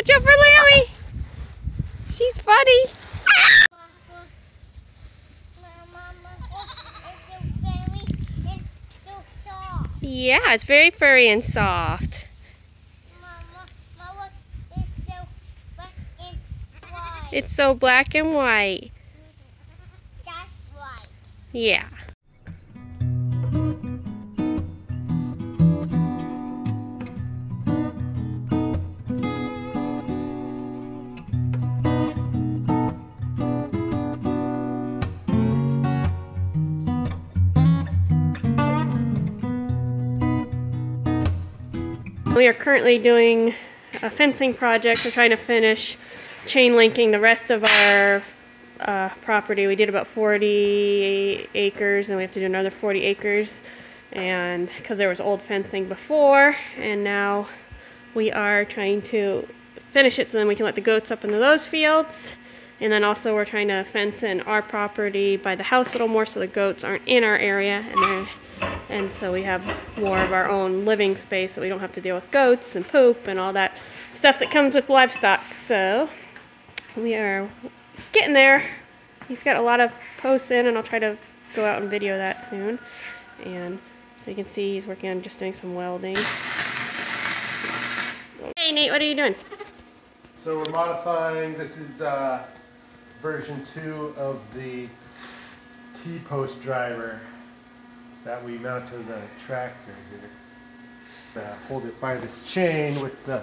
Watch out for Lammy. She's funny. Yeah, it's very furry and soft. It's so black and white. Yeah. We are currently doing a fencing project. We're trying to finish chain linking the rest of our uh, property. We did about 40 acres and we have to do another 40 acres and because there was old fencing before and now we are trying to finish it so then we can let the goats up into those fields and then also we're trying to fence in our property by the house a little more so the goats aren't in our area and and so we have more of our own living space so we don't have to deal with goats and poop and all that stuff that comes with livestock. So we are getting there. He's got a lot of posts in and I'll try to go out and video that soon. And so you can see he's working on just doing some welding. Hey Nate, what are you doing? So we're modifying, this is uh, version 2 of the T-post driver that we mounted on the tractor here. Uh, hold it by this chain with the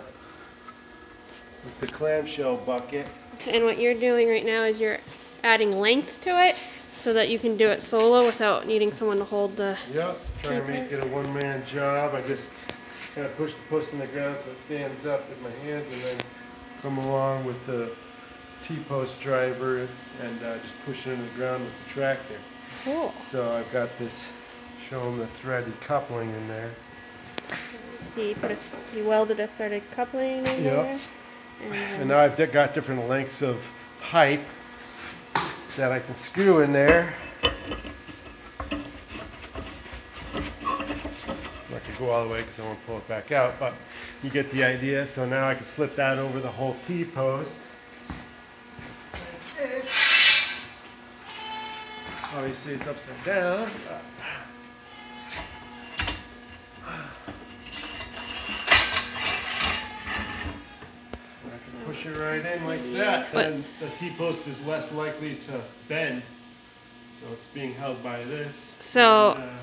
with the clamshell bucket. And what you're doing right now is you're adding length to it so that you can do it solo without needing someone to hold the... Yep, trying to make it a one-man job. I just kind of push the post in the ground so it stands up with my hands and then come along with the T-post driver and uh, just push it into the ground with the tractor. Cool. So I've got this Show them the threaded coupling in there. See, you, put a, you welded a threaded coupling in yep. there. And, and now I've got different lengths of pipe that I can screw in there. I to go all the way because I won't pull it back out, but you get the idea. So now I can slip that over the whole T-post. Obviously it's upside down. push it right in like that. And the T-post is less likely to bend. So it's being held by this. So and, uh,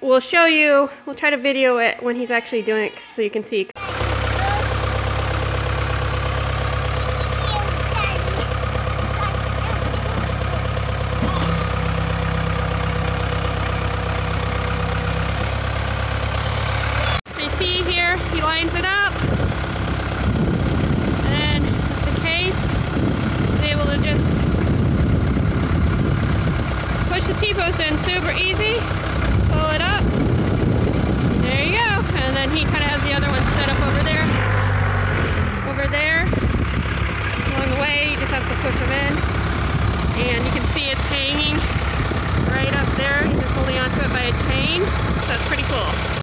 we'll show you, we'll try to video it when he's actually doing it so you can see. So you see here, he lines it up. T-post in super easy. Pull it up. There you go. And then he kind of has the other one set up over there. Over there. Along the way, he just has to push them in. And you can see it's hanging right up there. He's just holding onto it by a chain. So it's pretty cool.